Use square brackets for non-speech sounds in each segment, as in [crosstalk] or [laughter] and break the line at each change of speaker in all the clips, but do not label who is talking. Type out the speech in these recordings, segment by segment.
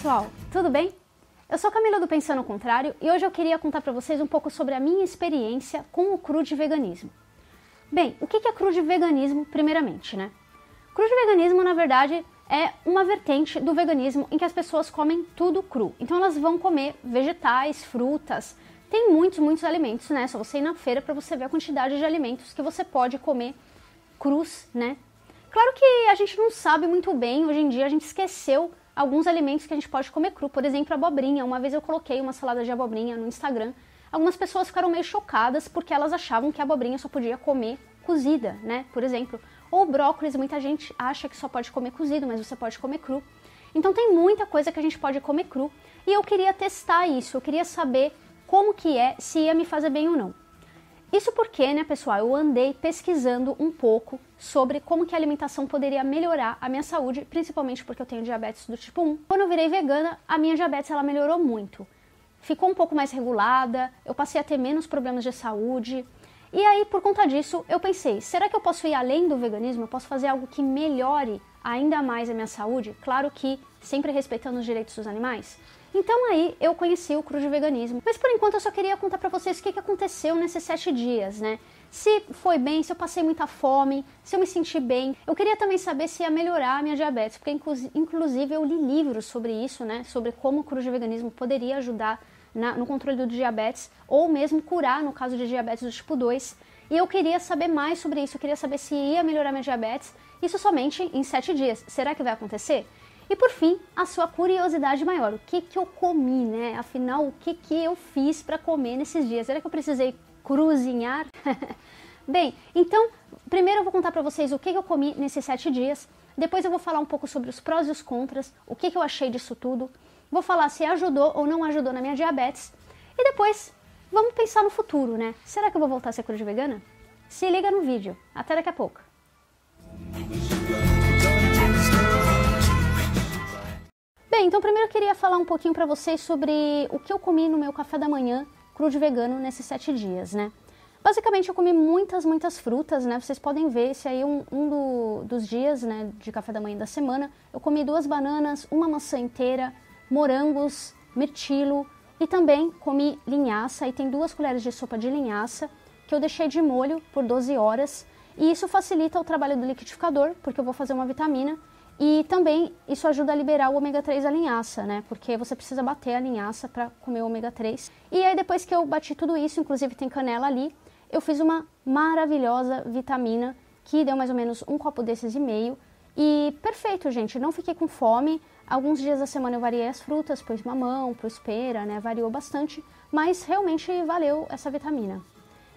pessoal, tudo bem? Eu sou Camila do Pensando Contrário e hoje eu queria contar para vocês um pouco sobre a minha experiência com o cru de veganismo. Bem, o que é cru de veganismo, primeiramente, né? Cru de veganismo, na verdade, é uma vertente do veganismo em que as pessoas comem tudo cru. Então elas vão comer vegetais, frutas, tem muitos, muitos alimentos, né? Só você ir na feira para você ver a quantidade de alimentos que você pode comer crus, né? Claro que a gente não sabe muito bem, hoje em dia a gente esqueceu alguns alimentos que a gente pode comer cru, por exemplo, abobrinha. Uma vez eu coloquei uma salada de abobrinha no Instagram. Algumas pessoas ficaram meio chocadas porque elas achavam que a abobrinha só podia comer cozida, né? Por exemplo, ou brócolis, muita gente acha que só pode comer cozido, mas você pode comer cru. Então tem muita coisa que a gente pode comer cru e eu queria testar isso, eu queria saber como que é, se ia me fazer bem ou não. Isso porque, né, pessoal, eu andei pesquisando um pouco sobre como que a alimentação poderia melhorar a minha saúde, principalmente porque eu tenho diabetes do tipo 1. Quando eu virei vegana, a minha diabetes ela melhorou muito. Ficou um pouco mais regulada, eu passei a ter menos problemas de saúde. E aí, por conta disso, eu pensei, será que eu posso ir além do veganismo? Eu posso fazer algo que melhore ainda mais a minha saúde? Claro que sempre respeitando os direitos dos animais. Então aí eu conheci o cru de veganismo. Mas por enquanto eu só queria contar para vocês o que, que aconteceu nesses sete dias, né? Se foi bem, se eu passei muita fome, se eu me senti bem. Eu queria também saber se ia melhorar a minha diabetes, porque inclusive eu li livros sobre isso, né? Sobre como o cru de veganismo poderia ajudar na, no controle do diabetes, ou mesmo curar no caso de diabetes do tipo 2. E eu queria saber mais sobre isso, eu queria saber se ia melhorar minha diabetes, isso somente em sete dias. Será que vai acontecer? E por fim, a sua curiosidade maior. O que, que eu comi, né? Afinal, o que, que eu fiz para comer nesses dias? Será que eu precisei cozinhar? [laughs] Bem, então, primeiro eu vou contar para vocês o que, que eu comi nesses sete dias. Depois eu vou falar um pouco sobre os prós e os contras, o que, que eu achei disso tudo. Vou falar se ajudou ou não ajudou na minha diabetes. E depois, vamos pensar no futuro, né? Será que eu vou voltar a ser cruz vegana? Se liga no vídeo. Até daqui a pouco. Bem, então primeiro eu queria falar um pouquinho para vocês sobre o que eu comi no meu café da manhã crudo vegano nesses sete dias, né? Basicamente eu comi muitas, muitas frutas, né? Vocês podem ver esse aí um, um do, dos dias, né, de café da manhã da semana. Eu comi duas bananas, uma maçã inteira, morangos, mirtilo e também comi linhaça. E tem duas colheres de sopa de linhaça que eu deixei de molho por 12 horas. E isso facilita o trabalho do liquidificador, porque eu vou fazer uma vitamina e também isso ajuda a liberar o ômega 3 da linhaça, né? Porque você precisa bater a linhaça para comer o ômega 3. E aí depois que eu bati tudo isso, inclusive tem canela ali, eu fiz uma maravilhosa vitamina que deu mais ou menos um copo desses e meio. E perfeito, gente, não fiquei com fome. Alguns dias da semana eu variei as frutas, pus mamão, pus pera, né? Variou bastante, mas realmente valeu essa vitamina.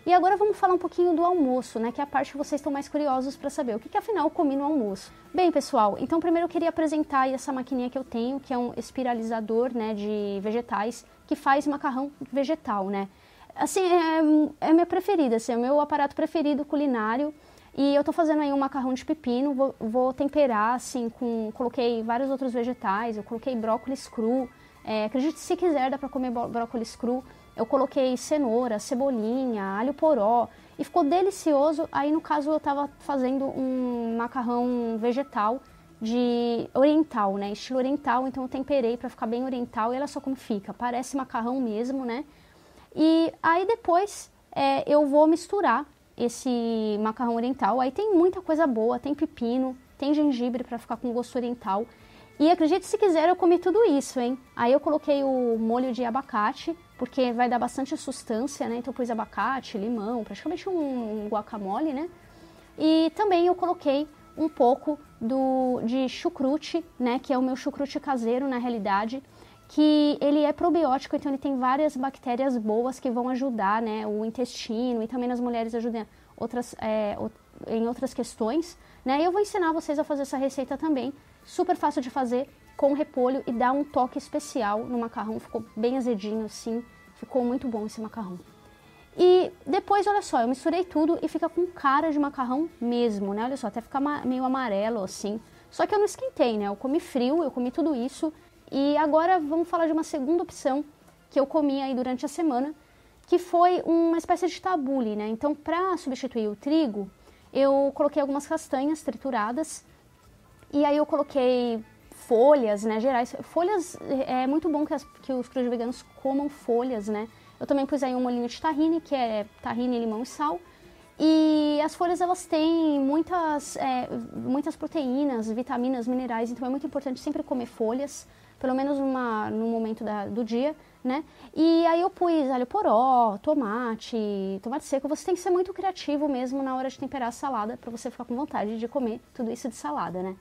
E agora vamos falar um pouquinho do almoço, né, que é a parte que vocês estão mais curiosos para saber. O que, que afinal eu comi no almoço? Bem, pessoal, então primeiro eu queria apresentar essa maquininha que eu tenho, que é um espiralizador, né, de vegetais, que faz macarrão vegetal, né. Assim, é, é minha preferida, assim, é o meu aparato preferido culinário. E eu tô fazendo aí um macarrão de pepino, vou, vou temperar, assim, com... Coloquei vários outros vegetais, eu coloquei brócolis cru. É, acredite se quiser, dá pra comer brócolis cru. Eu coloquei cenoura, cebolinha, alho poró e ficou delicioso. Aí no caso eu estava fazendo um macarrão vegetal de oriental, né? Estilo oriental, então eu temperei para ficar bem oriental e olha só como fica. Parece macarrão mesmo, né? E aí depois é, eu vou misturar esse macarrão oriental. Aí tem muita coisa boa, tem pepino, tem gengibre para ficar com gosto oriental. E acredite se quiser, eu comi tudo isso, hein? Aí eu coloquei o molho de abacate, porque vai dar bastante sustância, né? Então eu pus abacate, limão, praticamente um guacamole, né? E também eu coloquei um pouco do, de chucrute, né? Que é o meu chucrute caseiro, na realidade, que ele é probiótico, então ele tem várias bactérias boas que vão ajudar, né? O intestino e também nas mulheres ajudam outras, é, em outras questões, né? E eu vou ensinar vocês a fazer essa receita também super fácil de fazer com repolho e dá um toque especial no macarrão, ficou bem azedinho assim, ficou muito bom esse macarrão. E depois, olha só, eu misturei tudo e fica com cara de macarrão mesmo, né? Olha só, até fica meio amarelo assim. Só que eu não esquentei, né? Eu comi frio, eu comi tudo isso. E agora vamos falar de uma segunda opção que eu comi aí durante a semana, que foi uma espécie de tabule, né? Então, para substituir o trigo, eu coloquei algumas castanhas trituradas e aí eu coloquei folhas, né, gerais. Folhas, é muito bom que, as, que os crus veganos comam folhas, né. Eu também pus aí um molinho de tahine, que é tahine, limão e sal. E as folhas elas têm muitas, é, muitas proteínas, vitaminas, minerais, então é muito importante sempre comer folhas, pelo menos uma, no momento da, do dia, né? E aí eu pus alho poró, tomate, tomate seco. Você tem que ser muito criativo mesmo na hora de temperar a salada para você ficar com vontade de comer tudo isso de salada, né?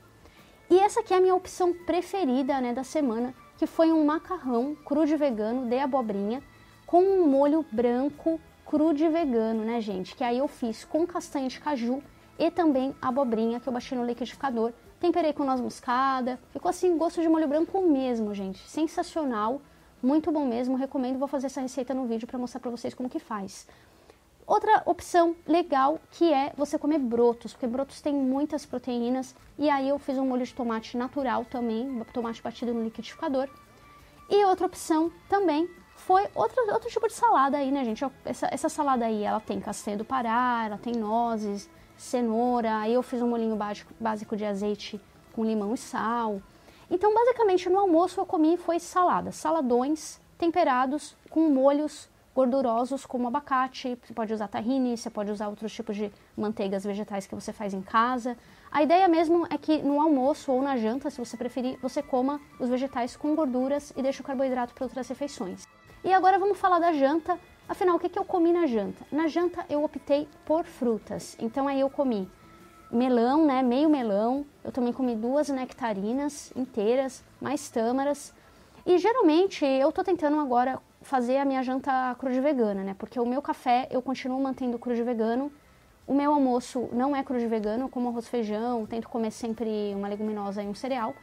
E essa aqui é a minha opção preferida, né, da semana, que foi um macarrão cru de vegano de abobrinha com um molho branco cru de vegano, né, gente? Que aí eu fiz com castanha de caju e também abobrinha que eu baixei no liquidificador. Temperei com noz moscada. Ficou assim, gosto de molho branco mesmo, gente. Sensacional. Muito bom mesmo, recomendo. Vou fazer essa receita no vídeo para mostrar para vocês como que faz. Outra opção legal que é você comer brotos, porque brotos têm muitas proteínas. E aí eu fiz um molho de tomate natural também, tomate batido no liquidificador. E outra opção também foi outro, outro tipo de salada aí, né, gente? Essa, essa salada aí, ela tem castanha do Pará, ela tem nozes, cenoura. Aí eu fiz um molinho básico, básico de azeite com limão e sal. Então, basicamente, no almoço eu comi foi salada, saladões temperados com molhos gordurosos como abacate, você pode usar tahine, você pode usar outros tipos de manteigas vegetais que você faz em casa. A ideia mesmo é que no almoço ou na janta, se você preferir, você coma os vegetais com gorduras e deixe o carboidrato para outras refeições. E agora vamos falar da janta. Afinal, o que, que eu comi na janta? Na janta eu optei por frutas. Então aí eu comi melão, né, meio melão. Eu também comi duas nectarinas inteiras, mais tâmaras. E geralmente eu tô tentando agora fazer a minha janta cru de vegana, né? Porque o meu café eu continuo mantendo cru de vegano. O meu almoço não é cru de vegano, eu como arroz feijão, tento comer sempre uma leguminosa e um cereal.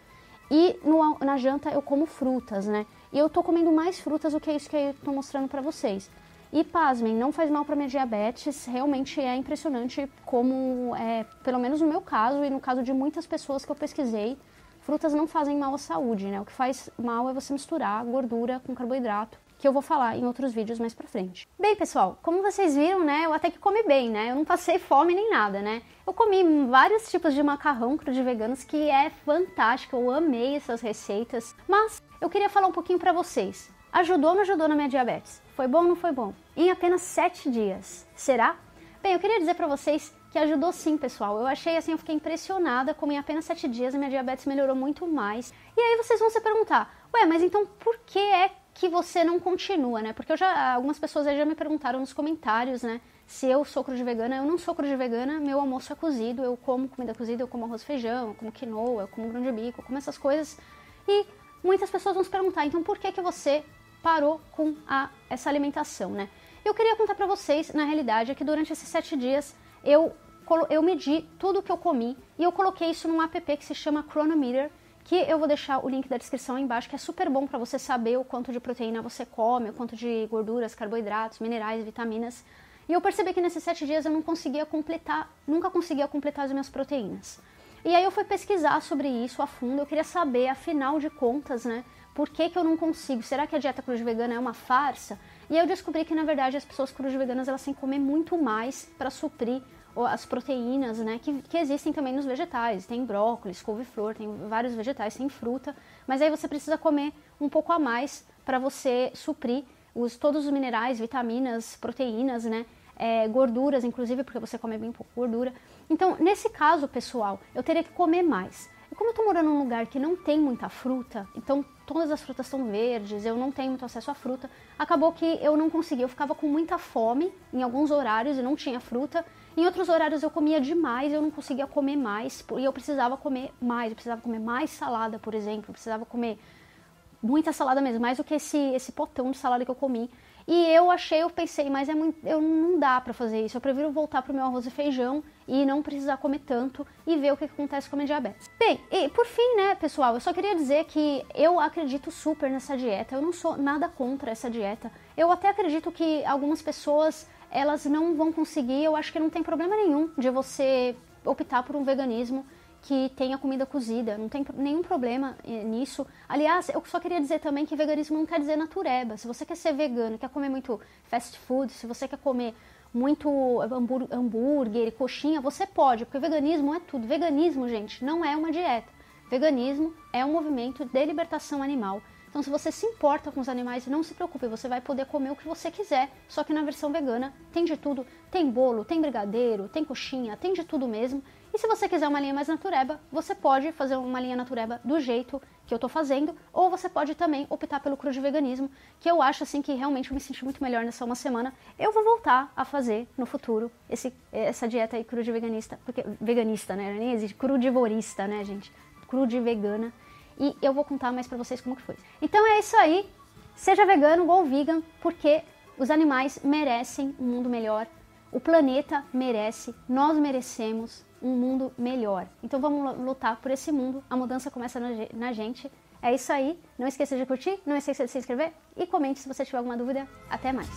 E no, na janta eu como frutas, né? E eu tô comendo mais frutas do que isso que eu tô mostrando para vocês. E pasmem, não faz mal para minha diabetes, realmente é impressionante como, é, pelo menos no meu caso e no caso de muitas pessoas que eu pesquisei, frutas não fazem mal à saúde, né? O que faz mal é você misturar gordura com carboidrato, que eu vou falar em outros vídeos mais pra frente. Bem, pessoal, como vocês viram, né, eu até que comi bem, né? Eu não passei fome nem nada, né? Eu comi vários tipos de macarrão cru de veganos, que é fantástico, eu amei essas receitas, mas eu queria falar um pouquinho para vocês. Ajudou ou não ajudou na minha diabetes? Foi bom ou não foi bom? Em apenas 7 dias. Será? Bem, eu queria dizer para vocês que ajudou sim, pessoal. Eu achei assim, eu fiquei impressionada como em apenas 7 dias a minha diabetes melhorou muito mais. E aí vocês vão se perguntar, ué, mas então por que é que você não continua, né? Porque já, algumas pessoas já me perguntaram nos comentários, né? Se eu sou cruz vegana, eu não sou cruz vegana, meu almoço é cozido, eu como comida cozida, eu como arroz e feijão, eu como quinoa, eu como grão de bico, eu como essas coisas. E muitas pessoas vão se perguntar, então por que que você parou com a, essa alimentação, né? Eu queria contar para vocês, na realidade, é que durante esses sete dias eu, eu medi tudo que eu comi e eu coloquei isso num app que se chama Chronometer, que eu vou deixar o link da descrição aí embaixo, que é super bom para você saber o quanto de proteína você come, o quanto de gorduras, carboidratos, minerais, vitaminas. E eu percebi que nesses sete dias eu não conseguia completar, nunca conseguia completar as minhas proteínas. E aí eu fui pesquisar sobre isso a fundo, eu queria saber, afinal de contas, né, por que, que eu não consigo? Será que a dieta cruz vegana é uma farsa? E eu descobri que, na verdade, as pessoas cruz veganas elas têm que comer muito mais para suprir as proteínas, né, que, que, existem também nos vegetais. Tem brócolis, couve-flor, tem vários vegetais, tem fruta, mas aí você precisa comer um pouco a mais para você suprir os, todos os minerais, vitaminas, proteínas, né, é, gorduras, inclusive, porque você come bem pouco gordura. Então, nesse caso, pessoal, eu teria que comer mais. E como eu tô morando num lugar que não tem muita fruta, então todas as frutas estão verdes, eu não tenho muito acesso à fruta, acabou que eu não conseguia, eu ficava com muita fome em alguns horários e não tinha fruta. Em outros horários eu comia demais, eu não conseguia comer mais, e eu precisava comer mais, eu precisava comer mais salada, por exemplo, eu precisava comer muita salada mesmo, mais do que esse, esse potão de salada que eu comi. E eu achei, eu pensei, mas é muito, eu não dá para fazer isso. Eu prefiro voltar pro meu arroz e feijão e não precisar comer tanto e ver o que acontece com a minha diabetes. Bem, e por fim, né, pessoal, eu só queria dizer que eu acredito super nessa dieta. Eu não sou nada contra essa dieta. Eu até acredito que algumas pessoas elas não vão conseguir. Eu acho que não tem problema nenhum de você optar por um veganismo que tenha comida cozida, não tem nenhum problema eh, nisso. Aliás, eu só queria dizer também que veganismo não quer dizer natureba. Se você quer ser vegano, quer comer muito fast food, se você quer comer muito hambúrguer, coxinha, você pode, porque veganismo é tudo. Veganismo, gente, não é uma dieta. Veganismo é um movimento de libertação animal. Então, se você se importa com os animais, não se preocupe, você vai poder comer o que você quiser. Só que na versão vegana tem de tudo: tem bolo, tem brigadeiro, tem coxinha, tem de tudo mesmo. E se você quiser uma linha mais natureba, você pode fazer uma linha natureba do jeito que eu tô fazendo, ou você pode também optar pelo cru de veganismo, que eu acho assim que realmente eu me senti muito melhor nessa uma semana. Eu vou voltar a fazer no futuro esse, essa dieta aí cru de veganista, porque veganista, né? Nem existe crudivorista, né, gente? Cru de vegana. E eu vou contar mais pra vocês como que foi. Então é isso aí. Seja vegano ou vegan, porque os animais merecem um mundo melhor. O planeta merece, nós merecemos um mundo melhor. Então vamos lutar por esse mundo. A mudança começa na gente. É isso aí. Não esqueça de curtir, não esqueça de se inscrever e comente se você tiver alguma dúvida. Até mais.